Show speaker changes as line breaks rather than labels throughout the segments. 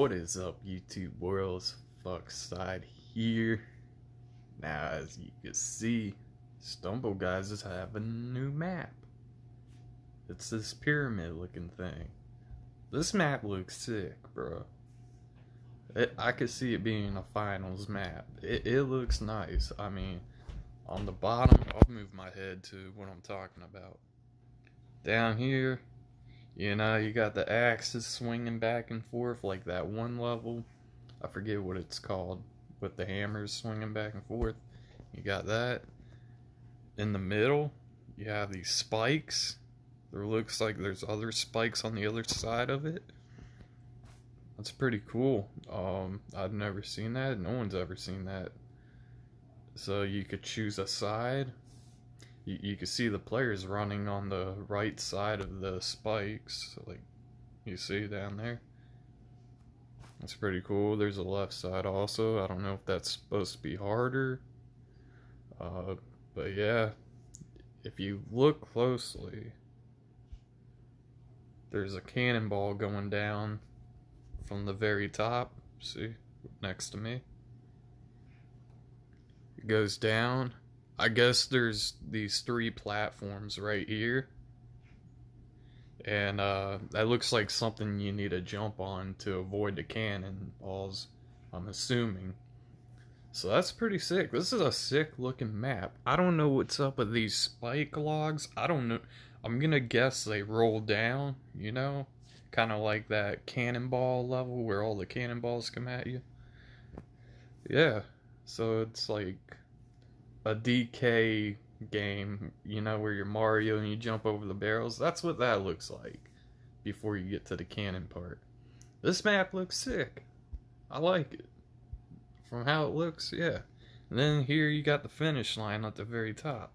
What is up, YouTube worlds? Fuhxide here. Now, as you can see, Stumble Guys is having a new map. It's this pyramid looking thing. This map looks sick, bro. It, I could see it being a finals map. It, it looks nice. I mean, on the bottom, I'll move my head to what I'm talking about. Down here, you know, you got the axes swinging back and forth like that one level. I forget what it's called, with the hammers swinging back and forth. You got that. In the middle, you have these spikes. There looks like there's other spikes on the other side of it. That's pretty cool. Um, I've never seen that. No one's ever seen that. So you could choose a side you, you can see the players running on the right side of the spikes, like you see down there. That's pretty cool. There's a left side also. I don't know if that's supposed to be harder. Uh, but yeah, if you look closely, there's a cannonball going down from the very top. See, next to me. It goes down I guess there's these three platforms right here. And uh, that looks like something you need to jump on to avoid the cannonballs, I'm assuming. So that's pretty sick. This is a sick looking map. I don't know what's up with these spike logs. I don't know. I'm gonna guess they roll down, you know? Kind of like that cannonball level where all the cannonballs come at you. Yeah. So it's like a DK game, you know, where you're Mario and you jump over the barrels. That's what that looks like before you get to the cannon part. This map looks sick. I like it. From how it looks, yeah. And then here you got the finish line at the very top.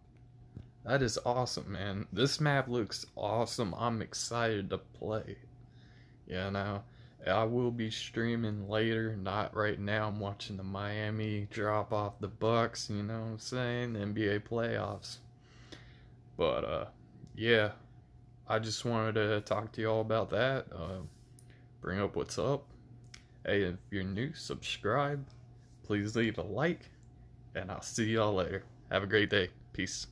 That is awesome, man. This map looks awesome. I'm excited to play. You know, I will be streaming later, not right now. I'm watching the Miami drop off the Bucks, you know what I'm saying? NBA playoffs. But uh yeah, I just wanted to talk to y'all about that. Uh, bring up what's up. Hey, if you're new, subscribe. Please leave a like, and I'll see y'all later. Have a great day. Peace.